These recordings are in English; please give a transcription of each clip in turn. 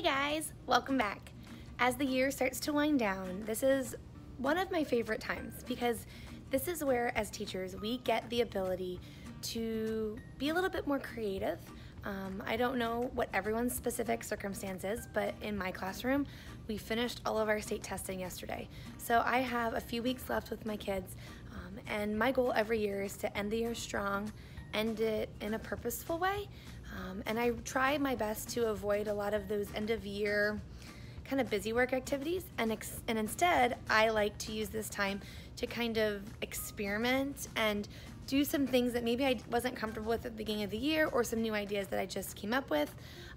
Hey guys, welcome back. As the year starts to wind down, this is one of my favorite times because this is where, as teachers, we get the ability to be a little bit more creative. Um, I don't know what everyone's specific circumstance is, but in my classroom, we finished all of our state testing yesterday. So I have a few weeks left with my kids, um, and my goal every year is to end the year strong, end it in a purposeful way, um, and I try my best to avoid a lot of those end of year kind of busy work activities and, and instead I like to use this time to kind of experiment and do some things that maybe I wasn't comfortable with at the beginning of the year or some new ideas that I just came up with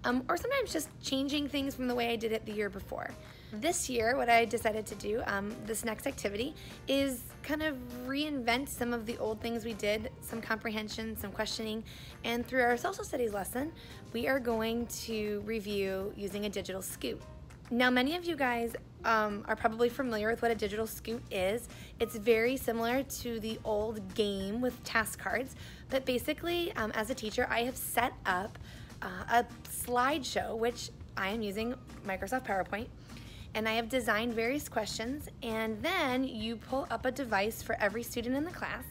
um, or sometimes just changing things from the way I did it the year before. This year, what I decided to do, um, this next activity, is kind of reinvent some of the old things we did, some comprehension, some questioning, and through our social studies lesson, we are going to review using a digital scoot. Now, many of you guys um, are probably familiar with what a digital scoot is. It's very similar to the old game with task cards, but basically, um, as a teacher, I have set up uh, a slideshow, which I am using Microsoft PowerPoint, and I have designed various questions and then you pull up a device for every student in the class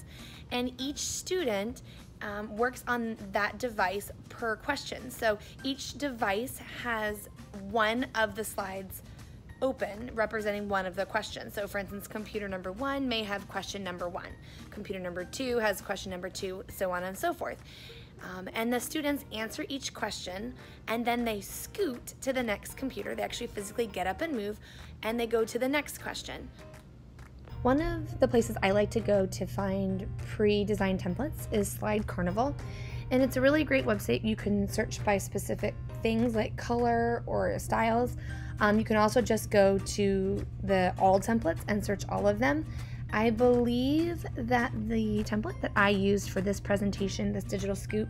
and each student um, works on that device per question. So each device has one of the slides open representing one of the questions. So for instance, computer number one may have question number one. Computer number two has question number two, so on and so forth. Um, and the students answer each question and then they scoot to the next computer. They actually physically get up and move and they go to the next question. One of the places I like to go to find pre-designed templates is Slide Carnival. And it's a really great website. You can search by specific things like color or styles. Um, you can also just go to the all templates and search all of them. I believe that the template that I used for this presentation, this digital scoot,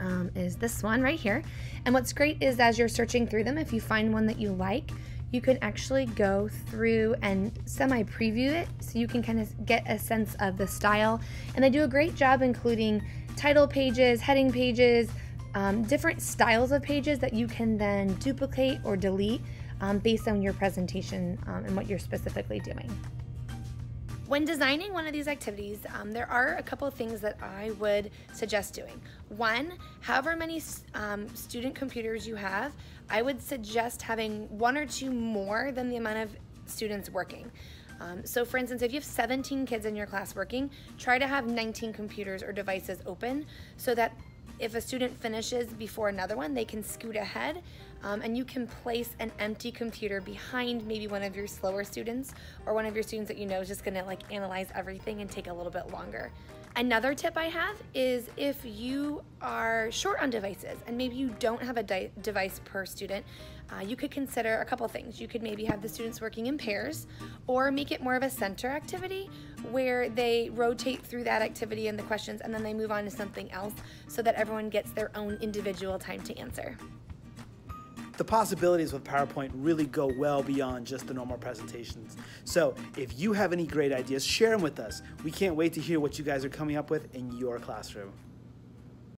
um, is this one right here. And what's great is as you're searching through them, if you find one that you like, you can actually go through and semi-preview it so you can kind of get a sense of the style. And they do a great job including title pages, heading pages, um, different styles of pages that you can then duplicate or delete um, based on your presentation um, and what you're specifically doing. When designing one of these activities, um, there are a couple of things that I would suggest doing. One, however many um, student computers you have, I would suggest having one or two more than the amount of students working. Um, so for instance, if you have 17 kids in your class working, try to have 19 computers or devices open so that if a student finishes before another one, they can scoot ahead um, and you can place an empty computer behind maybe one of your slower students or one of your students that you know is just gonna like analyze everything and take a little bit longer. Another tip I have is if you are short on devices and maybe you don't have a device per student, uh, you could consider a couple things. You could maybe have the students working in pairs or make it more of a center activity where they rotate through that activity and the questions and then they move on to something else so that everyone gets their own individual time to answer the possibilities with PowerPoint really go well beyond just the normal presentations. So if you have any great ideas, share them with us. We can't wait to hear what you guys are coming up with in your classroom.